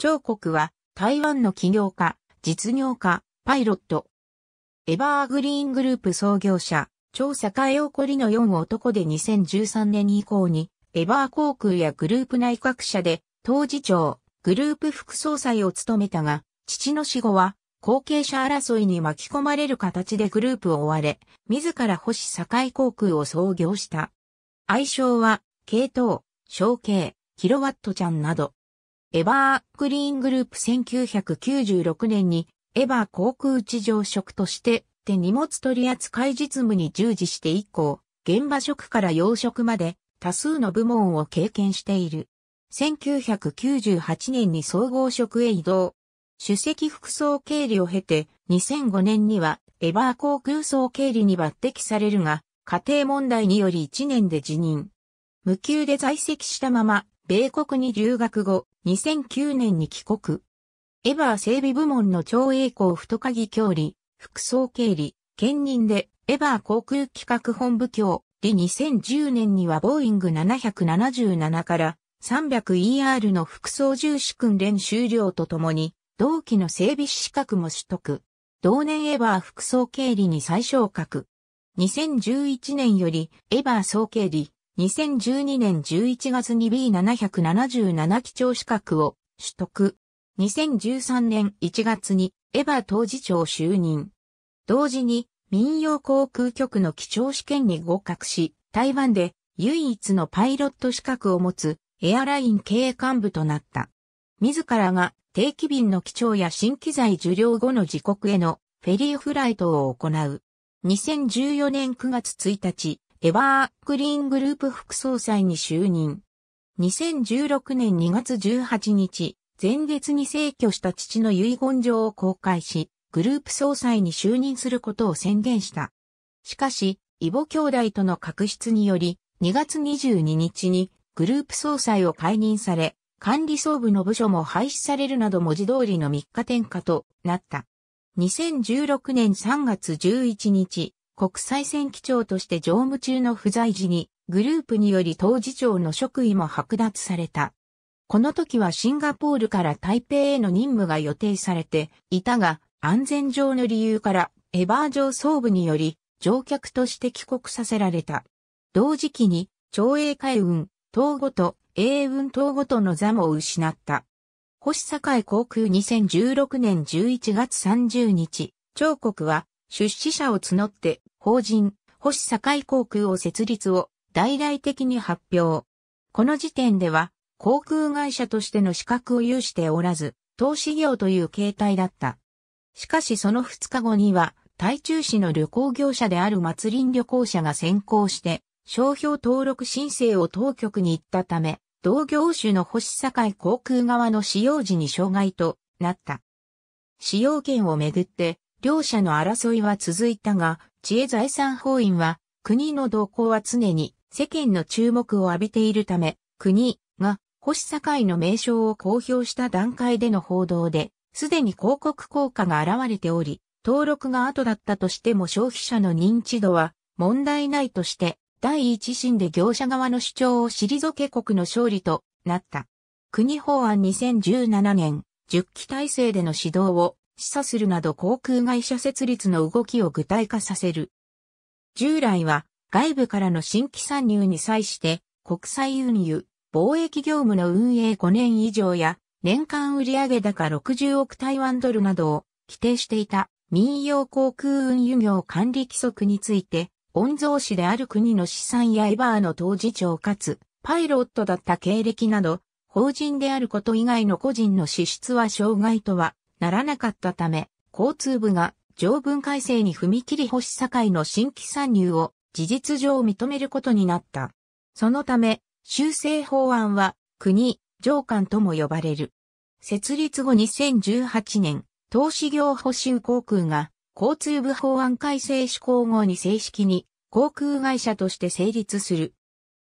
彫刻は台湾の起業家、実業家、パイロット。エバーグリーングループ創業者、超栄起こりの4男で2013年以降に、エバー航空やグループ内閣者で、当時長、グループ副総裁を務めたが、父の死後は、後継者争いに巻き込まれる形でグループを追われ、自ら星境航空を創業した。愛称は、系統、小径、キロワットちゃんなど。エバーグリーングループ1996年にエバー航空地上職として手荷物取扱実務に従事して以降、現場職から養殖まで多数の部門を経験している。1998年に総合職へ移動。主席副総経理を経て、2005年にはエバー航空総経理に抜擢されるが、家庭問題により1年で辞任。無給で在籍したまま、米国に留学後、2009年に帰国。エバー整備部門の超栄光太鍵協理、副総経理、兼任で、エバー航空企画本部長、で2010年にはボーイング777から 300ER の副操縦士訓練終了とともに、同期の整備士資格も取得。同年エバー副総経理に再昇格。2011年よりエバー総経理、2012年11月に B777 基調資格を取得。2013年1月にエバー当事長就任。同時に民謡航空局の基調試験に合格し、台湾で唯一のパイロット資格を持つエアライン経営幹部となった。自らが定期便の基調や新機材受領後の自国へのフェリーフライトを行う。2014年9月1日、エバーグリーングループ副総裁に就任。2016年2月18日、前月に逝去した父の遺言状を公開し、グループ総裁に就任することを宣言した。しかし、イボ兄弟との確執により、2月22日にグループ総裁を解任され、管理総部の部署も廃止されるなど文字通りの3日転下となった。2016年3月11日、国際選機長として乗務中の不在時に、グループにより当事長の職位も剥奪された。この時はシンガポールから台北への任務が予定されていたが、安全上の理由からエバー上総部により乗客として帰国させられた。同時期に、長英海運、東ごと、英運東ごとの座も失った。星境航空2016年11月30日、彫刻は出資者を募って法人、星境航空を設立を大々的に発表。この時点では、航空会社としての資格を有しておらず、投資業という形態だった。しかしその2日後には、台中市の旅行業者である松林旅行者が先行して、商標登録申請を当局に行ったため、同業種の星境航空側の使用時に障害となった。使用権をめぐって、両者の争いは続いたが、知恵財産法院は、国の動向は常に世間の注目を浴びているため、国が星境の名称を公表した段階での報道で、すでに広告効果が現れており、登録が後だったとしても消費者の認知度は問題ないとして、第一審で業者側の主張を退け国の勝利となった。国法案2017年、10期体制での指導を示唆するなど航空会社設立の動きを具体化させる。従来は外部からの新規参入に際して国際運輸、貿易業務の運営5年以上や年間売上高60億台湾ドルなどを規定していた民用航空運輸業管理規則について、御蔵司である国の資産やエバーの当事長かつ、パイロットだった経歴など、法人であること以外の個人の支出は障害とはならなかったため、交通部が条文改正に踏み切り星境の新規参入を事実上認めることになった。そのため、修正法案は国、上官とも呼ばれる。設立後2018年、投資業保守航空が交通部法案改正施行後に正式に航空会社として成立する。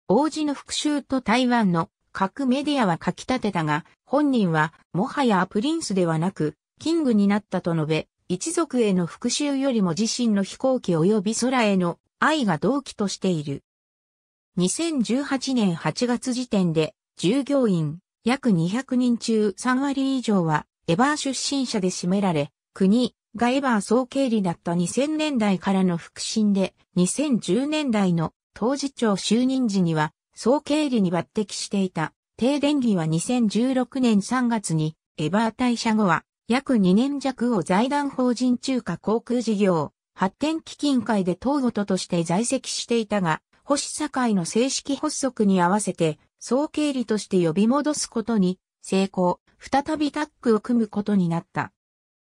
王子の復讐と台湾の各メディアは書き立てたが、本人はもはやプリンスではなく、キングになったと述べ、一族への復讐よりも自身の飛行機及び空への愛が動機としている。2018年8月時点で従業員約200人中3割以上はエバー出身者で占められ、国がエバー総経理だった2000年代からの腹心で、2010年代の当時長就任時には総経理に抜擢していた。低電儀は2016年3月にエバー退社後は約2年弱を財団法人中華航空事業発展基金会で当ごととして在籍していたが、星境の正式発足に合わせて総経理として呼び戻すことに成功、再びタッグを組むことになった。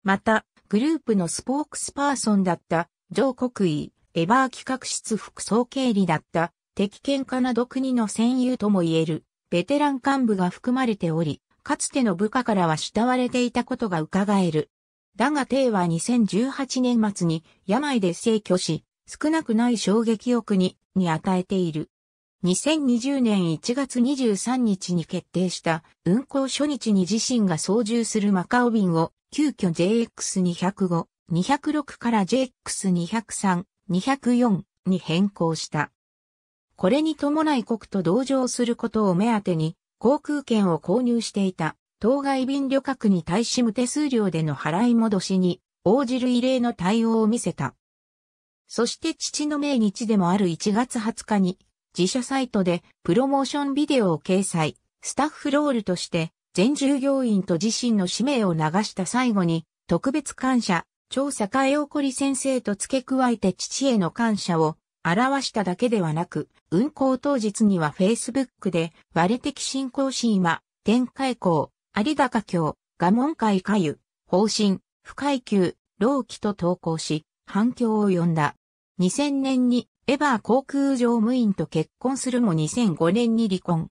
また、グループのスポークスパーソンだった上国位、エバー企画室副総経理だった敵喧嘩など国の戦友とも言えるベテラン幹部が含まれており、かつての部下からは慕われていたことが伺える。だが帝は2018年末に病で逝去し、少なくない衝撃を国に与えている。2020年1月23日に決定した運行初日に自身が操縦するマカオ便を急遽 JX205、206から JX203、204に変更した。これに伴い国と同乗することを目当てに航空券を購入していた当該便旅客に対し無手数料での払い戻しに応じる異例の対応を見せた。そして父の命日でもある1月20日に自社サイトでプロモーションビデオを掲載、スタッフロールとして全従業員と自身の使命を流した最後に特別感謝、調査会起こり先生と付け加えて父への感謝を表しただけではなく、運行当日には Facebook で割れ的進行シーマ、天海港、有高橋、賀門会下湯、方針、不階級、老期と投稿し、反響を呼んだ。2000年にエバー航空乗務員と結婚するも2005年に離婚。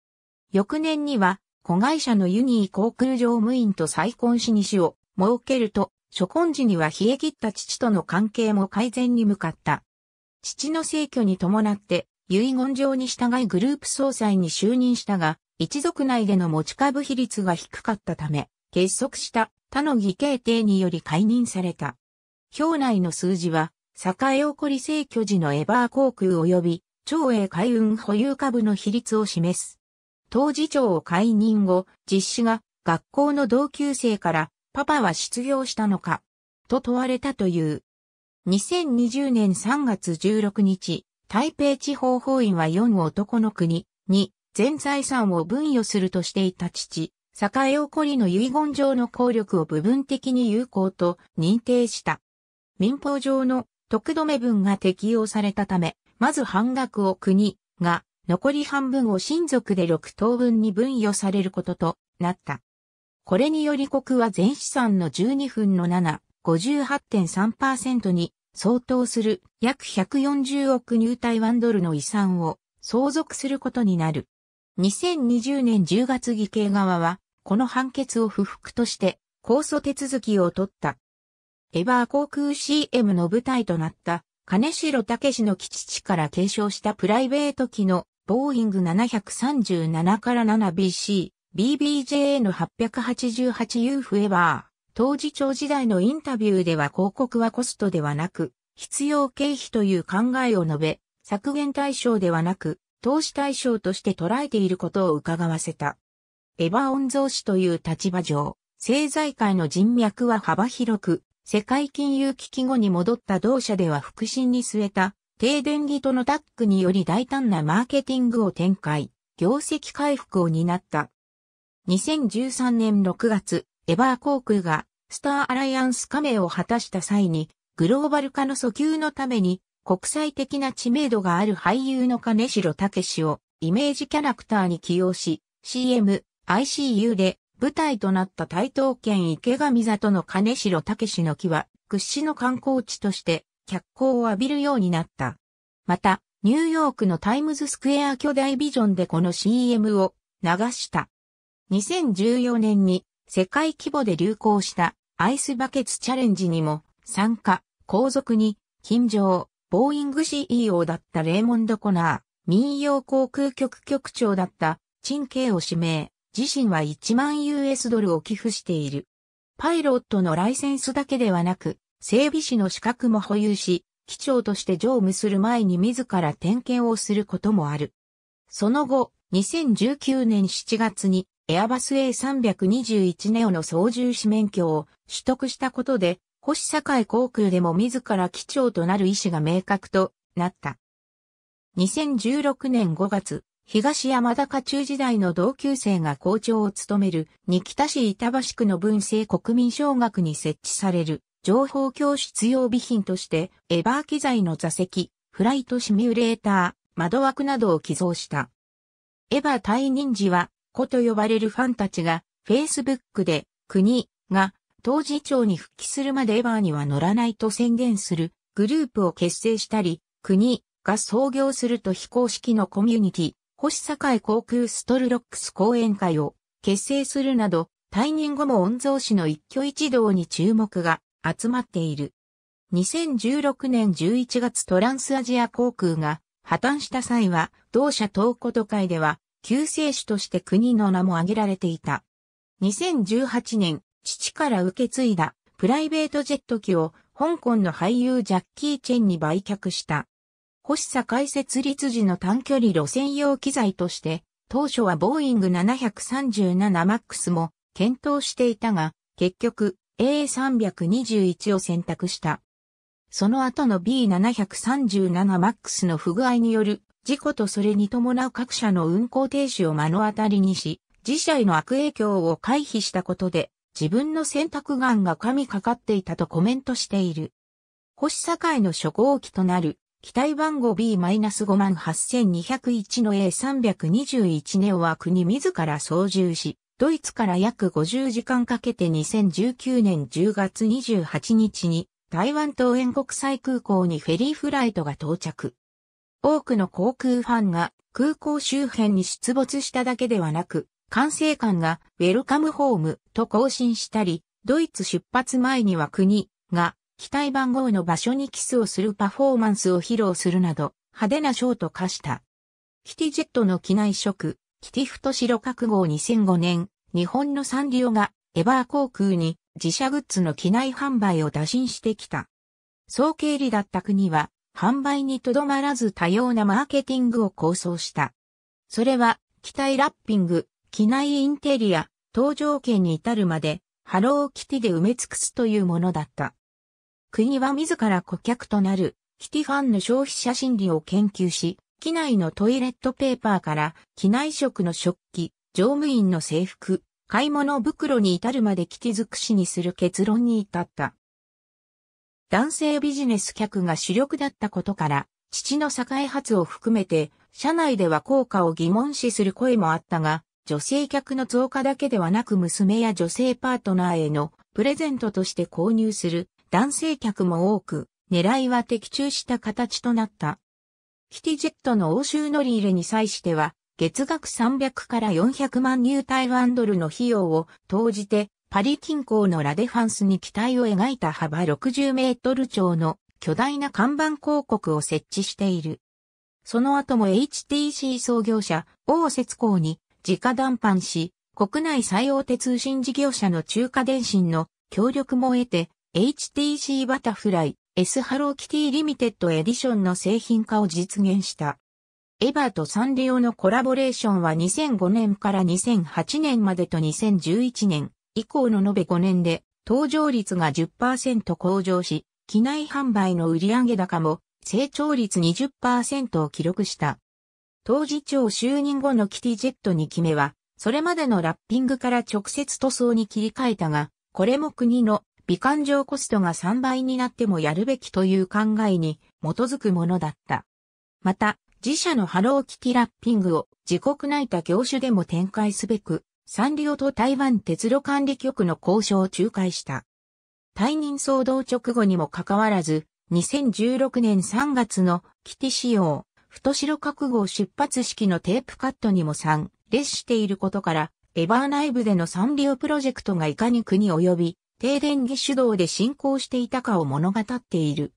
翌年には、子会社のユニー航空乗務員と再婚し西を設けると、初婚時には冷え切った父との関係も改善に向かった。父の逝去に伴って、遺言状に従いグループ総裁に就任したが、一族内での持ち株比率が低かったため、結束した他の議形定により解任された。表内の数字は、栄起こり正居時のエバー航空及び、長英海運保有株の比率を示す。当時長を解任後、実施が学校の同級生からパパは失業したのかと問われたという。2020年3月16日、台北地方法院は4男の国に全財産を分与するとしていた父、栄起こりの遺言上の効力を部分的に有効と認定した。民法上の特止分が適用されたため、まず半額を国が、残り半分を親族で6等分に分与されることとなった。これにより国は全資産の12分の7、58.3%に相当する約140億ニュータイワンドルの遺産を相続することになる。2020年10月議刑側は、この判決を不服として、控訴手続きを取った。エバー航空 CM の舞台となった、金城武氏の基地地から継承したプライベート機の、ボーイング737から 7BC、BBJ の 888UF エバー。当時長時代のインタビューでは広告はコストではなく、必要経費という考えを述べ、削減対象ではなく、投資対象として捉えていることを伺わせた。エバー御曹司という立場上、政財界の人脈は幅広く、世界金融危機後に戻った同社では腹心に据えた、停電儀とのタッグにより大胆なマーケティングを展開、業績回復を担った。2013年6月、エバー航空がスターアライアンス加盟を果たした際に、グローバル化の訴求のために国際的な知名度がある俳優の金城武をイメージキャラクターに起用し、CM、ICU で舞台となった台東県池上里の金城武の木は屈指の観光地として脚光を浴びるようになった。また、ニューヨークのタイムズスクエア巨大ビジョンでこの CM を流した。2014年に世界規模で流行したアイスバケツチャレンジにも参加、後続に、金城、ボーイング CEO だったレーモンド・コナー、民謡航空局局長だったチン・ケイを指名、自身は1万 US ドルを寄付している。パイロットのライセンスだけではなく、整備士の資格も保有し、機長として乗務する前に自ら点検をすることもある。その後、2019年7月にエアバス A321 ネオの操縦士免許を取得したことで、星境航空でも自ら機長となる意思が明確となった。2016年5月、東山高中時代の同級生が校長を務める、二北市板橋区の文政国民小学に設置される、情報教室用備品として、エバー機材の座席、フライトシミュレーター、窓枠などを寄贈した。エバー退任時は、子と呼ばれるファンたちが、Facebook で、国が、当時長に復帰するまでエバーには乗らないと宣言するグループを結成したり、国が創業すると非公式のコミュニティ、星境航空ストルロックス講演会を結成するなど、退任後も御曹司の一挙一動に注目が集まっている。2016年11月トランスアジア航空が破綻した際は、同社東古都会では救世主として国の名も挙げられていた。2018年、父から受け継いだプライベートジェット機を香港の俳優ジャッキー・チェンに売却した。星境設立時の短距離路線用機材として、当初はボーイング 737MAX も検討していたが、結局 A321 を選択した。その後の B737MAX の不具合による事故とそれに伴う各社の運行停止を目の当たりにし、自社への悪影響を回避したことで、自分の選択眼が神かかっていたとコメントしている。星境の初号機となる機体番号 B-58201 の A321 ネオは国自ら操縦し、ドイツから約50時間かけて2019年10月28日に台湾東園国際空港にフェリーフライトが到着。多くの航空ファンが空港周辺に出没しただけではなく、管制官がウェルカムホームと更新したり、ドイツ出発前には国が機体番号の場所にキスをするパフォーマンスを披露するなど、派手なショーと化した。キティジェットの機内色、キティフト白覚号2005年、日本のサンリオがエバー航空に自社グッズの機内販売を打診してきた。総経理だった国は、販売にとどまらず多様なマーケティングを構想した。それは、機体ラッピング、機内インテリア、搭乗券に至るまで、ハローキティで埋め尽くすというものだった。国は自ら顧客となるキティファンの消費者心理を研究し、機内のトイレットペーパーから機内食の食器、乗務員の制服、買い物袋に至るまでキティ尽くしにする結論に至った。男性ビジネス客が主力だったことから、父の栄発を含めて、社内では効果を疑問視する声もあったが、女性客の増加だけではなく娘や女性パートナーへのプレゼントとして購入する男性客も多く、狙いは的中した形となった。キティジェットの欧州乗り入れに際しては、月額300から400万ニュー台湾ドルの費用を投じて、パリ近郊のラデファンスに機体を描いた幅60メートル超の巨大な看板広告を設置している。その後も HTC 創業者、王雪紅に直談判し、国内最大手通信事業者の中華電信の協力も得て、HTC バタフライ S ハローキティリミテッドエディションの製品化を実現した。エヴァとサンリオのコラボレーションは2005年から2008年までと2011年以降の延べ5年で搭乗率が10%向上し、機内販売の売上高も成長率20%を記録した。当時長就任後のキティジェット2機目は、それまでのラッピングから直接塗装に切り替えたが、これも国の美観上コストが3倍になってもやるべきという考えに基づくものだった。また、自社のハローキティラッピングを自国内他業種でも展開すべく、サンリオと台湾鉄路管理局の交渉を仲介した。退任騒動直後にもかかわらず、2016年3月のキティ仕様、太白覚悟出発式のテープカットにも参列していることから、エバー内部でのサンリオプロジェクトがいかに国及び停電儀主導で進行していたかを物語っている。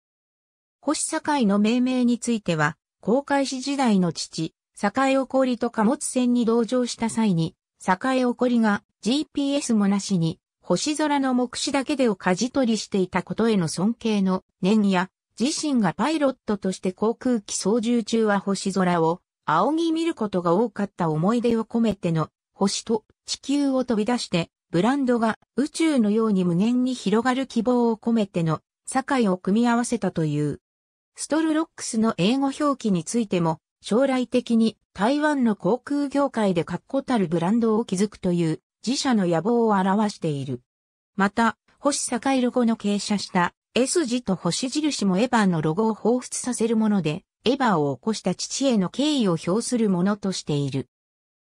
星境の命名については、航海士時代の父、栄起こりと貨物船に同乗した際に、栄起こりが GPS もなしに星空の目視だけでを舵取りしていたことへの尊敬の念や、自身がパイロットとして航空機操縦中は星空を仰ぎ見ることが多かった思い出を込めての星と地球を飛び出して、ブランドが宇宙のように無限に広がる希望を込めての境を組み合わせたという。ストルロックスの英語表記についても、将来的に台湾の航空業界で確固たるブランドを築くという自社の野望を表している。また、星境ロゴの傾斜した S 字と星印もエヴァのロゴを彷彿させるもので、エヴァを起こした父への敬意を表するものとしている。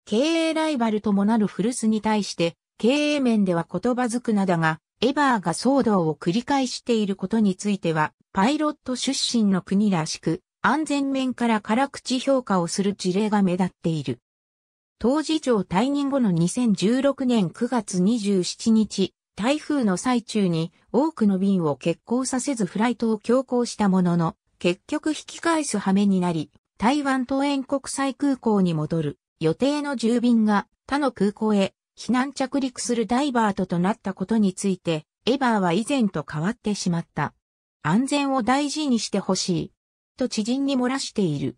経営ライバルともなる古巣に対して、経営面では言葉少なだが、エヴァーが騒動を繰り返していることについては、パイロット出身の国らしく、安全面から辛口評価をする事例が目立っている。当時長退任後の2016年9月27日、台風の最中に多くの便を欠航させずフライトを強行したものの、結局引き返す羽目になり、台湾東園国際空港に戻る予定の10便が他の空港へ避難着陸するダイバートとなったことについて、エバーは以前と変わってしまった。安全を大事にしてほしい。と知人に漏らしている。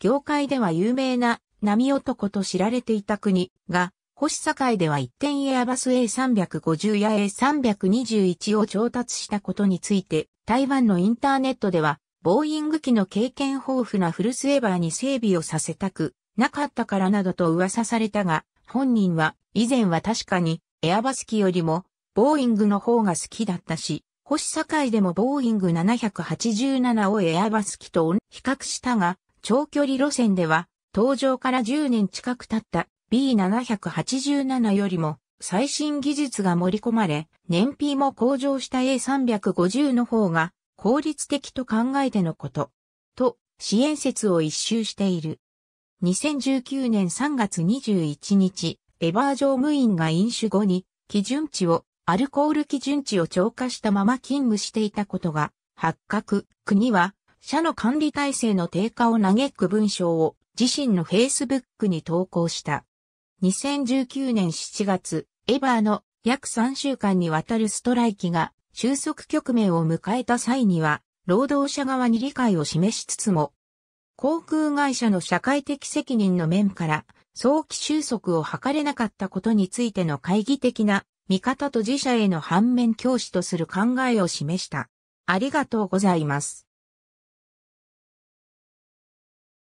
業界では有名な波男と知られていた国が、星境では一点エアバス A350 や A321 を調達したことについて、台湾のインターネットでは、ボーイング機の経験豊富なフルスエバーに整備をさせたくなかったからなどと噂されたが、本人は以前は確かにエアバス機よりもボーイングの方が好きだったし、星境でもボーイング787をエアバス機と比較したが、長距離路線では、登場から10年近く経った B787 よりも最新技術が盛り込まれ、燃費も向上した A350 の方が効率的と考えてのこと。と、支援説を一周している。2019年3月21日、エバー乗務員が飲酒後に基準値をアルコール基準値を超過したまま勤務していたことが発覚。国は、社の管理体制の低下を嘆く文章を自身のフェイスブックに投稿した。2019年7月、エバーの約3週間にわたるストライキが収束局面を迎えた際には、労働者側に理解を示しつつも、航空会社の社会的責任の面から早期収束を図れなかったことについての懐疑的な味方と自社への反面教師とする考えを示した。ありがとうございます。